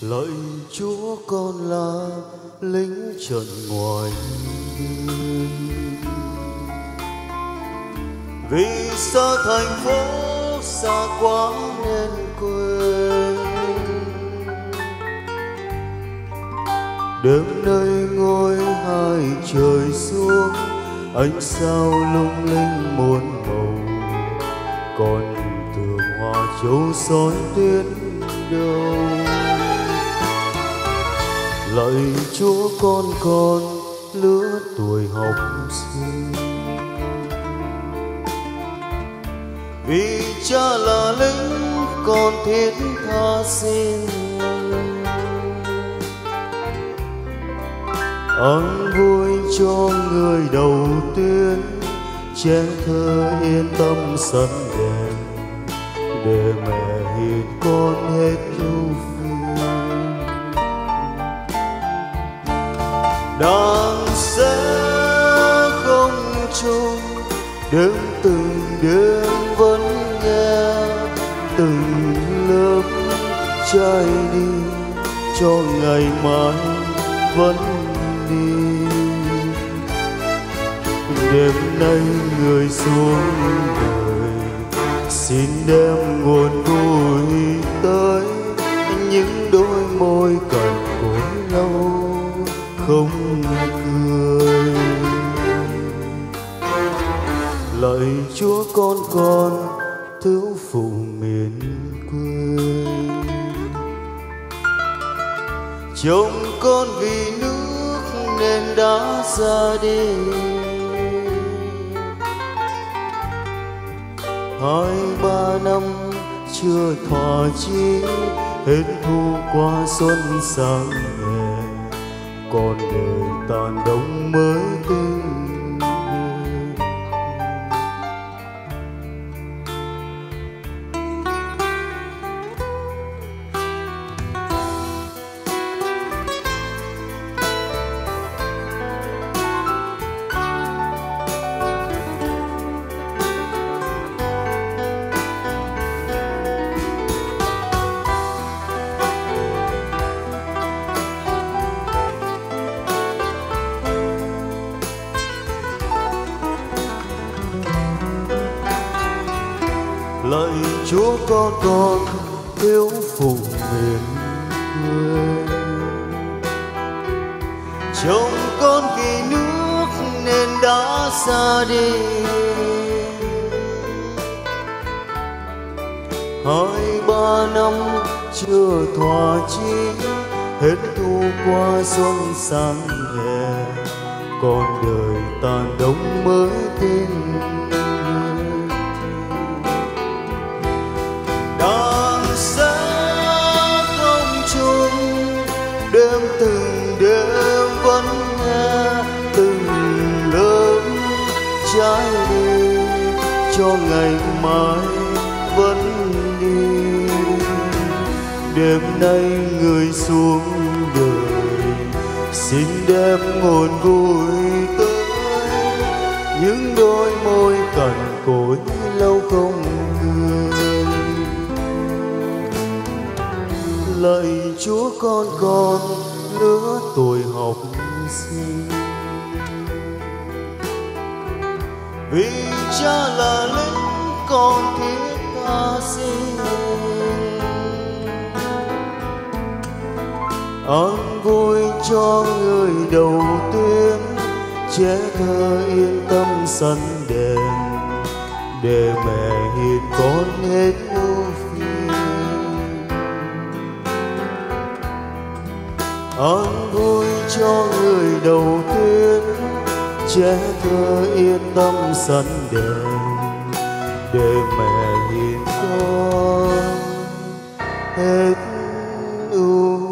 lạy chúa con là lính trận ngoài vì xa thành phố xa quá nên quên? Đêm nay ngôi hai trời xuống, ánh sao lung linh muôn màu. Còn tường hoa châu soi tuyến đâu lạy chúa con con lứa tuổi học sinh. Vì cha là lính con thiết tha xin ân vui cho người đầu tiên chén thơ yên tâm sẵn đèn. Để mẹ hiền con hết ưu phiền sẽ không chung đêm từng đêm vẫn nghe từng lớp trai đi cho ngày mai vẫn đi. Đêm nay người xuống đời, xin đem nguồn vui lạy chúa con con thiếu phụ miền quê. Chồng con vì nước nên đã ra đi. Hai ba năm chưa thỏa chí hết thu qua xuân sang hè. Còn đời tàn đông mới lạy chúa con con thiếu phụng miền quê chồng con vì nước nên đã xa đi. Hai ba năm chưa thỏa chí, hết thu qua xuân sang hè. Còn đời tàn đông mới tin. Đêm từng đêm vẫn nghe từng lớp trái đi cho ngày mai vẫn đi đêm nay người xuống đời. Xin đem nguồn vui tới những đôi môi cằn cỗi lâu không lạy chúa con con lứa tuổi học sinh. Vì cha là lính con thiết tha xin an vui cho người đầu tiên trẻ thơ yên tâm sân đèn để mẹ hiền con hết vui an vui cho người đầu tiên trẻ thơ yên tâm sẵn đèn, để mẹ nhìn con hết ưu